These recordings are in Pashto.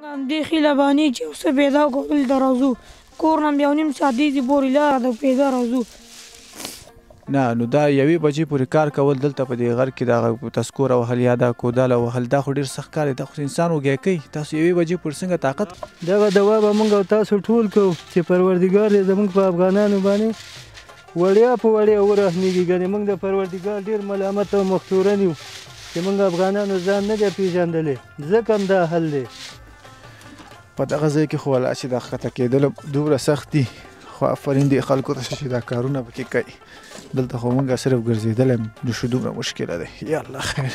اندېښې له بانې چې یو څه پیدا کو دلته راځو کور نه یو نیم ساعت دې پورې لاره د پیدا راځو نه نو دا یوې بجې پورې کار کول دلته په دې غر کې دغه تسکوره وهل یا دا کوداله وهل دا خو ډېر سخت کار دی دا خو انسان وږی کوي تاسو یوې بجې پورې څنګه طاقت دغه دوا به موږ او تاسو ټول کوو چې پروردګار دې زموږ په افغانانو باندې وړیا په وړیا ورحمیږي ګنې موږ د پروردګار ډیر ملامت او مختورن یو چې موږ افغانانو ځان نه دی پیژندلی ځکه هم دا حل دی په دغه ځای کې خو ولا چې دا ښکته کېدل دومره سخت دي خو آفرین دې خلکو ته چې دا کارونه پکې کوي دلته خو مونږ صرف ګرځېدل هم د شو دومره مشکله دی یا الله خیر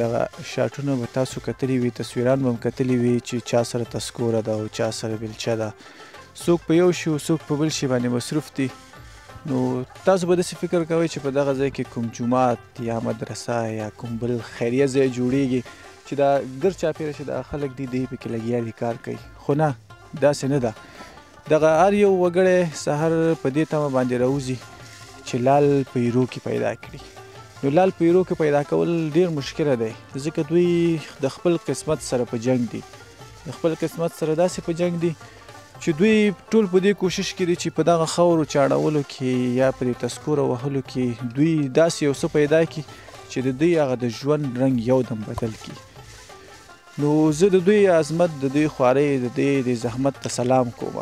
دغه شاټونه به تاسو کتلی وي تصویران به هم کتلی وي چې چا سره تسکوره ده او چا سره بلچه ده څوک په یو شي او څوک په بل شي باندې مصروف دي نو تاسو به داسې فکر کوئ چې په دغه ځای کې کوم جومات یا مدرسه یا کوم بل خیریه ځای جوړیږي چې دا ګر چاپیره چې دا خلک دي دی پکې لګیا دي کار کوي خو نه داسې نه ده دغه هر یو وګړی سحر په دې تمه باندې راوځي چې لال په ایرو کې پیدا کړي نو لال په ایرو کې پیدا کول ډیر مشکل دی ځکه دوی د خپل قسمت سره په جنگ دي د خپل قسمت سره داسې په جنگ دي چې دوی ټول په دې کوشش کړي چې په دغه خاورو چاړولو کې یا په دې تسکور وهلو کې دوی داسې یو څه پیدا کړي چې د دوی هغه د ژوند رنګ یو دم بدل کړي نو زه د دوی عظمت د دوی خوارۍ د دې د زحمت ته سلام کوم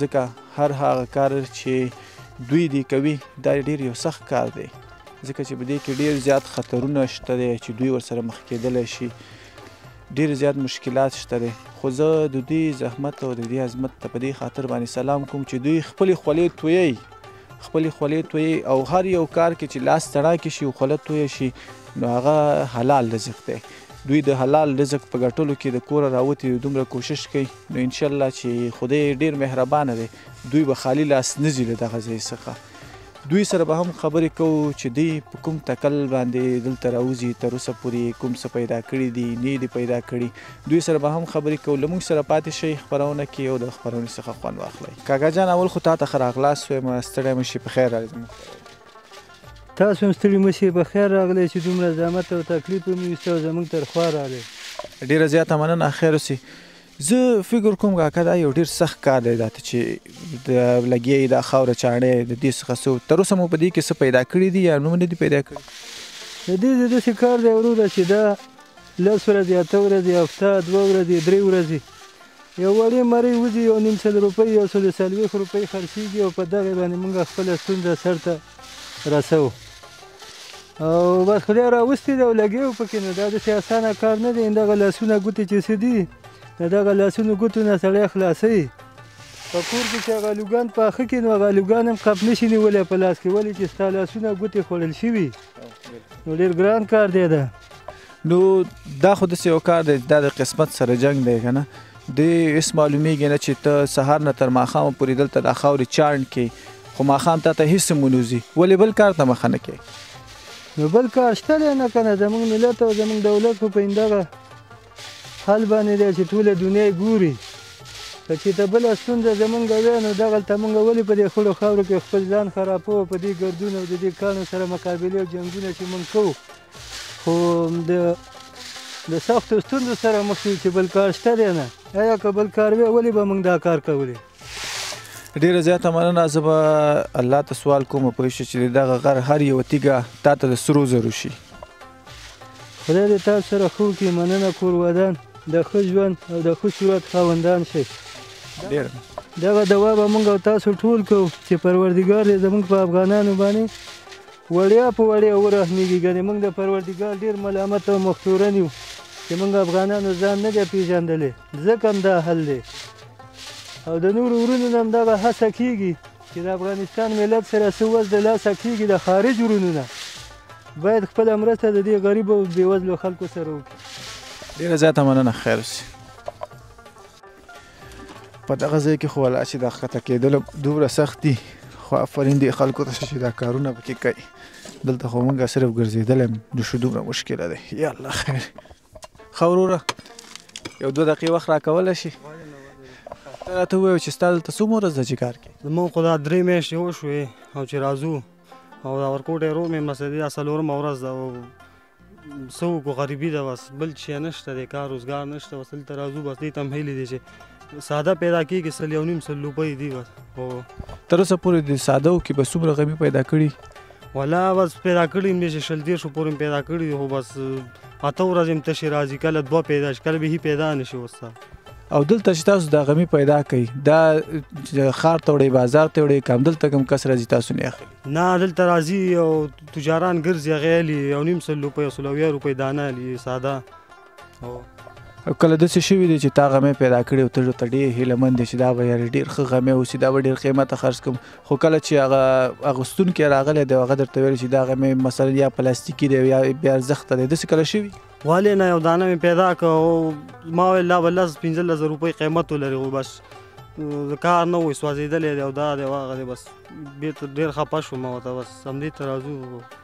ځکه هر هغه کار چې دوی دی کوي دا ډیر یو سخت کار دی ځکه چې بده کې ډیر زیات خطرونه شته دی چې دوی ورسره مخ کېدل شي ډیر زیات مشکلات شته دی خو زه د دوی زحمت او د دې عظمت ته په دې خاطر باندې سلام کوم چې دوی خپل خولې تویي خپلې خولې تویې او هر یو کار کې چې لاس تړاکې شي او خوله تویه شي نو هغه حلال رزق دی دوی د حلال رزق په ګټلو کې د کوره راوتي دومره کوشش کوي نو ان شاء الله چې خدای ډیر مهربان دی دوی به خالی لاس نه ځي له دغه ځای څخه دوی سره به هم خبرې کوو چې دی په کوم تکل باندې دلته راوځي تر اوسه پورې کوم څه پیدا کړي دي نه دي پیدا کړي دوی سره به هم خبرې کوو له موږ سره پاتې شئ خپرونه کې او د خپرونې څخه خوند واخلئ کاکا جان اول خو تاته ښه راغلاست وایم ستړی مشي په خیر راغلی زموږ تاسو هم ستړي مشي په خیر راغلی چې دومره زحمت او تکلیف مو ویسته او زموږ تر خوا راغلی ډیره زیاته مننه خیر اوسې زه فکر کوم کاکا دا یو ډیر سخت کار دی دا چې د لګیې دا خاور چاړې د دې څخه سو تر اوسه مو په دې کې څه پیدا کړی دی یا نو نه دی پیدا کړی د دې د دې کار دی وروره چې دا لس ورځې، اته ورځې، هفته، دوه ورځې، درې ورځې، یو وړې مرۍ وځي، یو نیم سل روپۍ، یو سل څلوېښت روپۍ خرڅېږي او په دغې باندې موږ خپله ستونزه سر ته رسوو او بس خدای راوستي دی او لګیا یو پکې، نو دا داسې اسانه کار نه دی، دغه لاسونه ګوتې چې څه دي، د دغه لاسونو ګوتو نه سړی خلاصوي، په کور کې چې هغه الوګان پاخه کړي، نو هغه الوګان هم قپ نه شي نیولی په لاس کې، ولې چې ستا لاسونه ګوتې خوړل شوي، نو ډېر ګران کار دی دا. نو دا خو د سیو کار دی دا د قسمت سره جنگ دی کنه د اس معلومیږي نه چې ته سهار نه تر ماخام پورې دلته د خاورې چاڼ کې خو ماخام ته ته هیڅ مونوزي ولې بل کار ته مخه نه کې نو بل کار شته نه کنه زمونږ ملت او زمونږ دولت خو په اندغه حال باندې دی چې ټوله دنیا ګوري که چې ته بله ستونزه زمونږ وی نو دغلته مونږ ولې په دې خړو خاورو کې خپل ځان خرابوو په دې ګردونو او د دې کاڼو سره مقابلې او جنګونه چې مونږ کوو خو د د سختو ستونزو سره مخ یو چې بل کار شته دی نه ایا که بل کار وی ولې به موږ دا کار کولی ډیره زیاته مننه زه به الله ته سوال کوم په شي چې دغه غر هر یو تیګه تا ته د سرو زرو شي خدای دې تاسو سره خو کې مننه کور ودان د ښه ژوند او د ښه صورت خاوندان شئ ډیره دغه دوا به موږ تاسو ټول کو چې پروردګار دې زموږ په افغانانو باندې وړیا په وړیا ورحمیږي ګنې موږ د پروردګار ډیر ملامت او مختورن یو چې موږ افغانانو ځان نه دی پیژندلی ځکه هم دا حل دی او د نورو ورونو نه هم دغه هڅه کیږي چې د افغانستان ملت سره څه وس د لاسه کیږي د خارج ورونو نه باید خپل مرسته د دې غریب او بیوزلو خلکو سره وکړي ډیره زیاته مننه خیر اوسې په دغه ځای کې خو ولا چې دا ښکته کېدل دومره سخت دي خو آفرین دې خلکو ته چې دا کارونه پکې کوي دلته خو مونږه صرف ګرځېدل نو شو دومره مشکله ده یا الله خیر ښه وروره یو دوه دقیقې وخت راکولی شي ته راته ووایه چې ستا دلته څومره ورځ ده چې کار کوې زمونږ خو دا درې میاشتې وشوې او چې راځو او دا ورکوټ یې روغ مې مسلې دا څلورمه ورځ ده څه وکړو غریبي ده بس بل شی نشته دی کار روزګار نشته بس دلته راځو بس دې ته هم هیلې دی چې ساده پیدا کېږي سل یو نیم سل روپۍ دي بس او تر اوسه پورې د ساده او کې به څومره غریبي پیدا کړي ولا بس پیدا کړي مې چې شل دېرشو پورې پیدا کړي خو بس اته ورځې هم تشې راځي کله دوه پیدا شي کله به هي پیدا نه شي اوس او دلته چې تاسو د غمی پیدا کړئ دا خار ته وړي بازار ته وړي کم دلته کم کس راځي تاسو نه اخلي نه دلته راځي او تجاران ګرځي هغه الی یو نیم سل روپۍ او سل اویا روپۍ دانه الی ساده او کله داسې شوي دي چې تا غمې پیدا کړي او ته ته ډېر هیله مند چې دا به یاره ډېر ښه غمې اوسي دا به ډېر قیمته خرڅ کوم خو کله چې هغه اغوستونکی راغلی دی هغه درته ویل چې دا غمې مثلا یا پلاستیکي دی یا بې ارزښته دی داسې کله شوي والي نه یو دانه مې پیدا کړ او ما ویل دا به لس پنځلس زره روپۍ قیمت ولري خو بس د کار نه وای سوځېدلی دی او دا دی او هغه دی بس بېرته ډېر خپه شوم ورته بس همدې ته راځو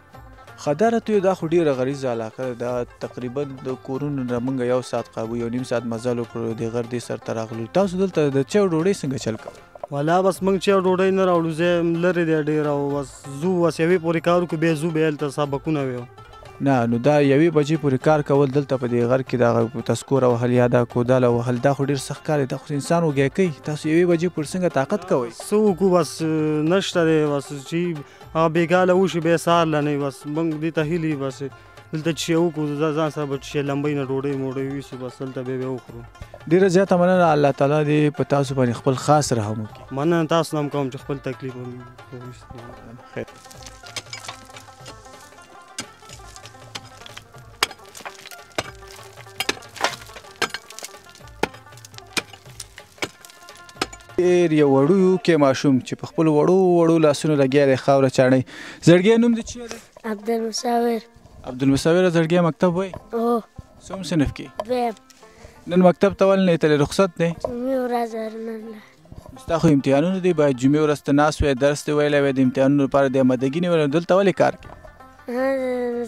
خداره ته دا خو ډیره غریزه علاقه ده دا تقریبا د کورونو نه موږ یو ساعت قابو یو نیم ساعت مزل وکړو د غر دې سر ته راغلو تاسو دلته د چا ډوډۍ څنګه چل کوو ولا بس موږ چې ډوډۍ نه راوړو زه لري دی ډیر او بس زو وس یوې پورې کار کو به زو به تل سبقونه ویو نه نو دا یوې بجې پورې کار کول دلته په دې غر کې دا تسکوره وهل یا دا کوداله وهل دا خو ډېر سخت کار دی دا خو انسان وږی کوي تاسو یوې بجې پورې څنګه طاقت کوئ څه وکړو بس نشته دی بس چې هغه بېګاله وشي بیا سهار لا نه بس موږ دې ته هیلي بس دلته چې یې وکړو دا ځان سره به چې لمبۍ نه ډوډۍ موډۍ ویسو بس دلته به بیا وخورو ډېره زیاته مننه الله تعالی دې په تاسو باندې خپل خاص رحم وکړي مننه تاسو نه هم کوم چې خپل تکلیف وویستو ډېر یو وړوکی ماشوم چې په خپلو وړو وړو لاسونو لګیا دی خاوره چاڼوي زړګی نوم دې چی دی عبدالمصور عبدالمصور زړګی مکتب وای او څوم صنف کې دویم نن مکتب ته ولې نه تلې رخصت دی څومې ورځ هرنن ستا خو امتحانونه دی باید جمعې ورځ ته ناست وای درس دی ویلی وای د امتحانونو لپاره د امادګي نه ویلی دلته ولې کار کوي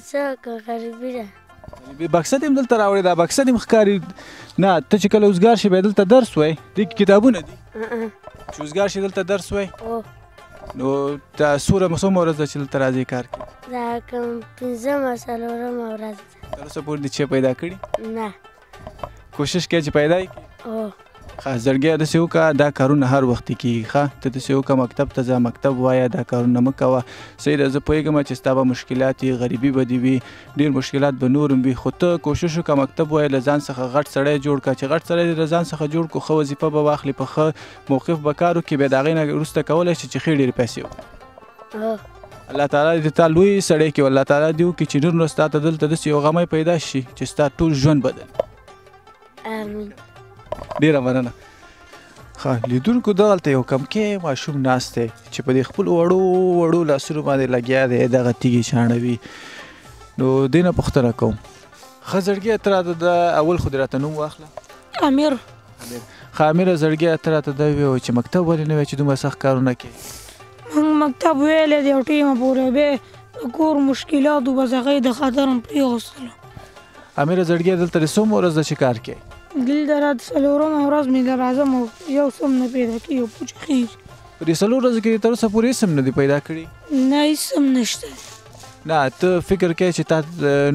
څه وکړو غریبي ده غریبي بکسه دې هم دلته راوړې دا بکسه دې هم ښکاري نه ته چې کله اوزګار شې بیا دلته درس وای دې کې کتابونه دي چې اوزګار شې دلته درس وای نو دا سوره مسومه ورځ ده چې دلته راځې کار کوي دا کوم پنځمه څلورمه ورځ ده تر اوسه پورې دې چې پیدا کړي نه کوشش کوي چې پیدا یې کړي خاص زړګی د سیو کا دا کارونه هر وخت کیږي ښه ته د سیو کا مکتب ته ځه مکتب وایا دا کارونه مکوه سید زه پوهیږم چې ستا به مشکلات غریبي به دی وي ډیر مشکلات به نورم وي خو ته کوشش وکړه مکتب وای له ځان څخه غټ سړی جوړ کړه چې غټ سړی له ځان څخه جوړ کو خو وظیفه به واخلي په خه موقف به کارو کې به داغې نه ورسته کولای شي چې خې ډیر پیسې الله تعالی دې تا لوی سړی کې الله تعالی دې وکړي چې نور نو ستا ته دلته داسې یو غمی پیدا شي چې ستا ټول ژوند بدل امین ډېره مننه ښه لیدونکو دغلته یو کمکی ماشوم ناست دی چې په دې خپل وړو وړو لاسونو باندې لګیا دی دغه تیږې چاڼوي نو دې نه پوښتنه کوم ښه زړګیه ته راته د اول خو دې راته نوم واخله امیر خامره زړګیه ته راته دا ووایه چې مکتب ولې نه وایې چې دومره سخت کارونه کوې موږ مکتب ویلی دی او ټیمه پورې بیا د کور مشکلاتو به زغی د خطر هم پرېوستلو امیره زړګیه دلته د څوم ورځ ده چې کار کوې دلته را د څلورمه ورځ مې د راځم او یو څه هم نه پیدا کېږي او پوچ خېږي په دې څلور ورځو کې تر اوسه پورې هېڅ هم نه دي پیدا کړي نه هېڅ هم نشته نه ته فکر کوې چې تا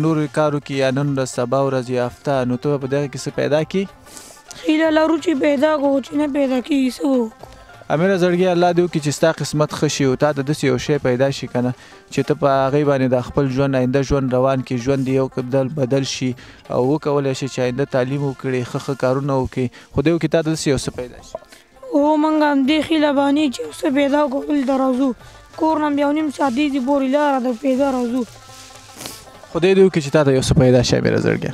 نور کارو کې یا نن ورځ سبا ورځ یا هفته نو ته په دغه کې څه پیدا کړي هیله لرو چې پیدا کو چې نه پیدا کیږي څه وکړو امیر زړګي الله دې وکړي چې ستا قسمت ښه شي او تا ته داسې یو شی پیدا شي کنه چې ته په هغه باندې د خپل ژوند آینده ژوند روان کې ژوند یو کبدل بدل شي او وکولای شي چې آینده تعلیم وکړي ښه ښه کارونه وکړي خو دې وکړي تا ته داسې یو څه پیدا شي او مونږ هم دې خیله باندې چې څه پیدا کول ته راځو کور نه بیا نیم ساعت دې پورې لاره د پیدا راځو خدای دې وکړي چې تا ته یو څه پیدا شي مې زړګیه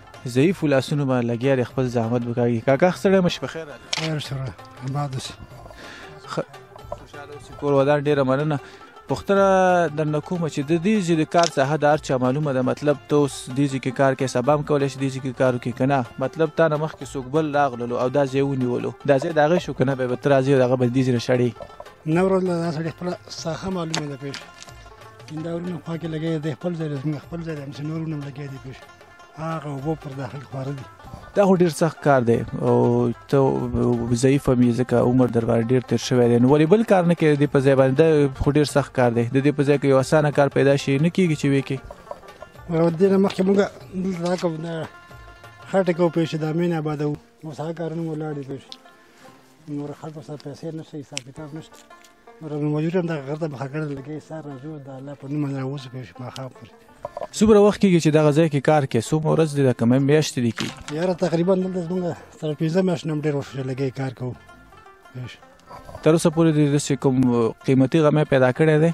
ضعیف لاسونو باندې لګیا دی خپل زحمت وکاږي کاکا سړی مش په خیر راغلی خیر سره آباد اوسې خوشاله اوسې کور ودان ډېره مننه پوښتنه درنه کوم چې د دې چې د کار ساحه د هر چا معلومه ده مطلب ته اوس دې چې کې کار کې سبا هم کولی شي دې چې کې کار وکړي که نه مطلب تا نه مخکې څوک بل راغللو او دا ځای ونیولو دا ځای د هغې شو که نه بیا به ته راځې او د هغه به دې ځینې شړې نه ورځ له دا سړی خپله ساحه معلومه ده پېښ دا ورونه خوا کې لګیا دی خپل ځای دی زموږ خپل ځای دی همسې نور ورونه هم لګیا دي پېښ هغه وو پر داخل خواره دي دا خو ډیر سخت کار دی او ته ضعیف هم یې ځکه عمر در باندې ډیر تیر شوی دی نو ولې بل کار نه کوې د دې په ځای باندې دا خو ډیر سخت کار دی د دې په ځای کې یو اسانه کار پیدا شي نه کېږي چې ویې کې او دې نه مخکې موږ دلته دا کوم خټه کو پېښې د امین آباد وو اوس هغه کارونه مو لاړې پېښې نور خلکو سره پیسې نشته حساب کتاب نشته نور نو وجود هم دغه غرته مخه کړل لګي سار راځو د الله په نوم نه اوس په شپه خا پر څومره وخت کېږي چې دغه ځای کې کار کوي څومره ورځ دي د کومې میاشتې دي کېږي یاره تقریبا دلته زمونږ تر پنځه میاشتې نه هم ډېر وشو چې لګی کار کوو تر اوسه پورې دې داسې کوم قیمتي غمی پیدا کړی دی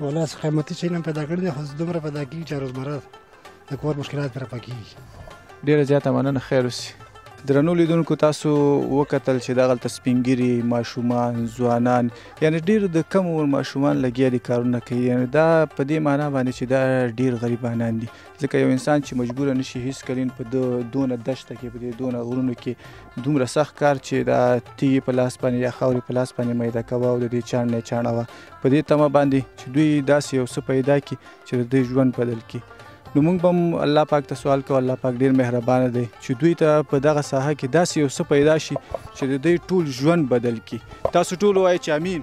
ولا څه قیمتي شي نه پیدا کړی دی خو دومره پیدا کېږي چې روزمره د کور مشکلات پرې پکېږي ډېره زیاته مننه خیر اوسي درنو لیدونکو تاسو وکتل چې دغه تسپینګری ماشومان ځوانان یعنی ډیر د کم عمر ماشومان لګیا دي کارونه کوي یعنی دا په دې معنی باندې چې دا ډیر غریبانان دي ځکه یو انسان چې مجبور نشي هیڅ کلین په دونه دشت کې په دونه غرونو کې دومره سخت کار چې دا تیږې په لاس باندې یا خاورې په لاس باندې میده کوه او د دې چاڼ نه چاڼه وه په دې تمه باندې چې دوی داسې یو څه پیدا کړي چې د دوی ژوند بدل کړي نو موږ به الله پاک ته سوال کوو الله پاک ډیر مهربان دی چې دوی ته په دغه ساحه کې داسې یو څه پیدا شي چې د دوی ټول ژوند بدل کړي تاسو ټول وایي چې امین